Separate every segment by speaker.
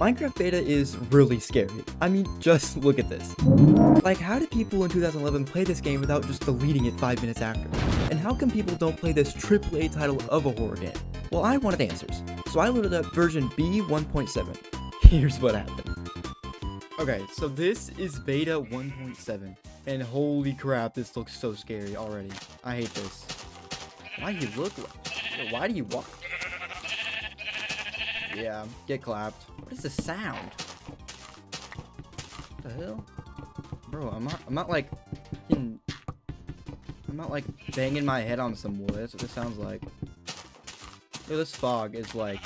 Speaker 1: Minecraft beta is really scary. I mean, just look at this. Like, how did people in 2011 play this game without just deleting it 5 minutes after? And how come people don't play this AAA title of a horror game? Well, I wanted answers, so I loaded up version B 1.7. Here's what happened. Okay, so this is beta 1.7, and holy crap, this looks so scary already. I hate this. Why do you look like... Why do you walk... Yeah, get clapped. What is the sound? What the hell? Bro, I'm not, I'm not like, I'm not like banging my head on some wood. That's what this sounds like. Yo, this fog is like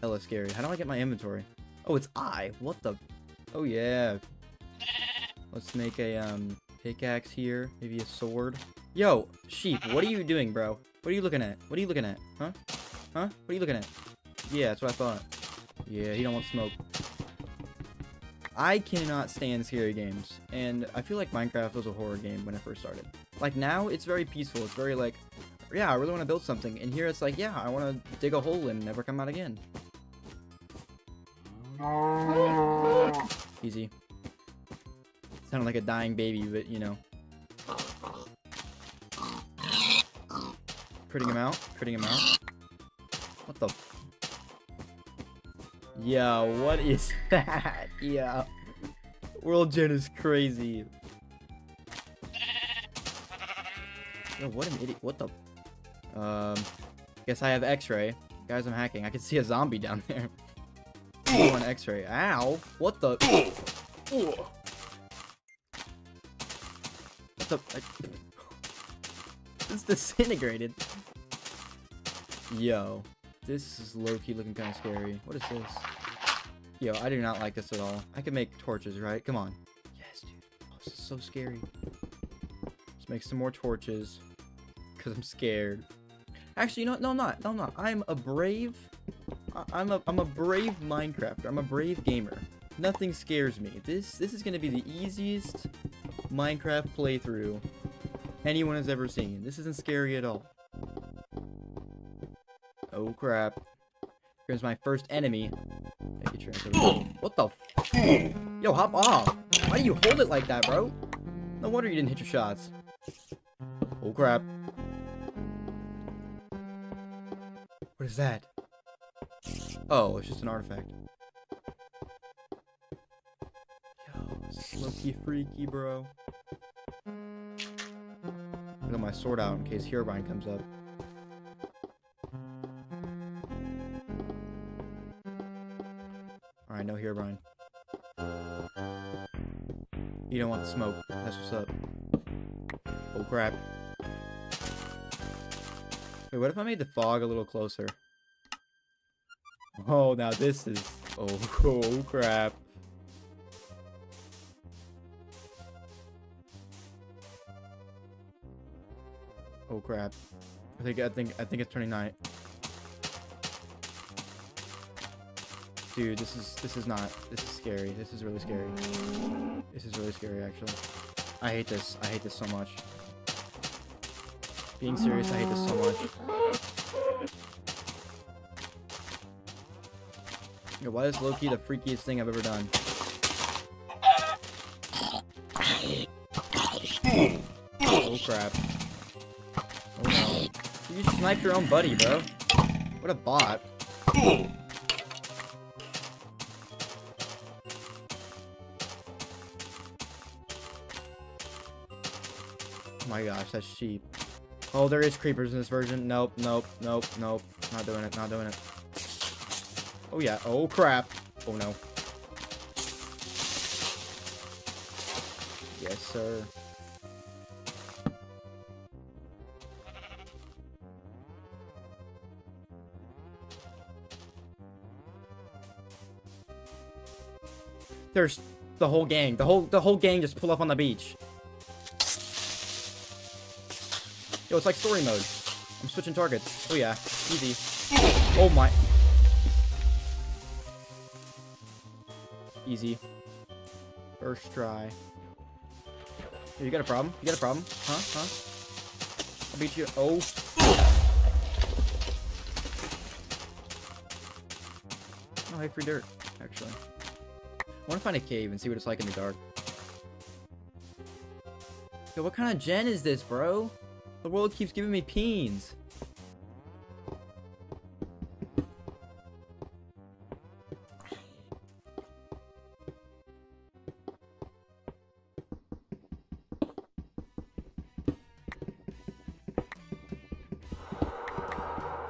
Speaker 1: hella scary. How do I get my inventory? Oh, it's I. What the? Oh yeah. Let's make a um pickaxe here. Maybe a sword. Yo, sheep, what are you doing, bro? What are you looking at? What are you looking at? Huh? Huh? What are you looking at? Yeah, that's what I thought. Yeah, he don't want smoke. I cannot stand scary games, and I feel like Minecraft was a horror game when it first started. Like now, it's very peaceful. It's very like, yeah, I really want to build something, and here it's like, yeah, I want to dig a hole and never come out again. Easy. Sounded like a dying baby, but you know. Critting him out. Critting him out. What the? Yo, what is that? Yeah. World Gen is crazy. Yo, what an idiot. What the? Um, guess I have x-ray. Guys, I'm hacking. I can see a zombie down there. Oh, an x-ray. Ow. What the? What the? I... It's disintegrated. Yo. This is low-key looking kind of scary. What is this? Yo, I do not like this at all. I can make torches, right? Come on. Yes, dude. Oh, this is so scary. Let's make some more torches. Because I'm scared. Actually, you know what? No, I'm not. No, I'm not. I'm a brave... I'm a, I'm a brave Minecrafter. I'm a brave gamer. Nothing scares me. This this is going to be the easiest Minecraft playthrough anyone has ever seen. This isn't scary at all. Oh crap. Here's my first enemy. Hmm. What the? Yo, hop off. Why do you hold it like that, bro? No wonder you didn't hit your shots. Oh crap. What is that? Oh, it's just an artifact. Yo, low-key freaky, bro. Put my sword out in case Herobrine comes up. Alright, no Brian. You don't want the smoke. That's what's up. Oh crap. Wait, what if I made the fog a little closer? Oh, now this is... Oh, oh crap. Oh crap. I think I think I think it's turning night. Dude, this is this is not this is scary. This is really scary. This is really scary actually. I hate this. I hate this so much. Being serious, I hate this so much. Yo, why is low-key the freakiest thing I've ever done? Oh crap. Oh no. You just sniped your own buddy, bro. What a bot. My gosh, that's sheep. Oh, there is creepers in this version. Nope, nope, nope, nope. Not doing it, not doing it. Oh yeah, oh crap. Oh no. Yes, sir. There's the whole gang. The whole the whole gang just pull up on the beach. Yo, it's like story mode. I'm switching targets. Oh yeah, easy. Oh my. Easy. First try. Hey, you got a problem? You got a problem? Huh? Huh? I'll beat you. Oh. Oh, hey, free dirt. actually. I want to find a cave and see what it's like in the dark. Yo, what kind of gen is this, bro? The world keeps giving me peens.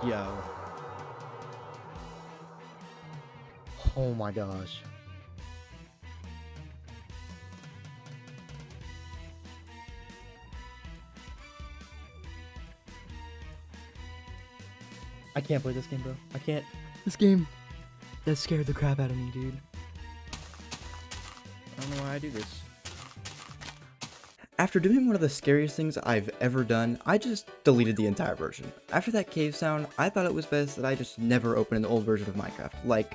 Speaker 1: Yo. Oh my gosh. I can't play this game, bro. I can't. This game, that scared the crap out of me, dude. I don't know why I do this. After doing one of the scariest things I've ever done, I just deleted the entire version. After that cave sound, I thought it was best that I just never open an old version of Minecraft, like,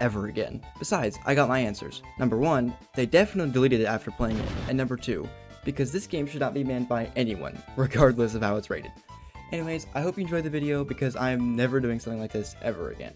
Speaker 1: ever again. Besides, I got my answers. Number one, they definitely deleted it after playing it, and number two, because this game should not be banned by anyone, regardless of how it's rated. Anyways, I hope you enjoyed the video because I'm never doing something like this ever again.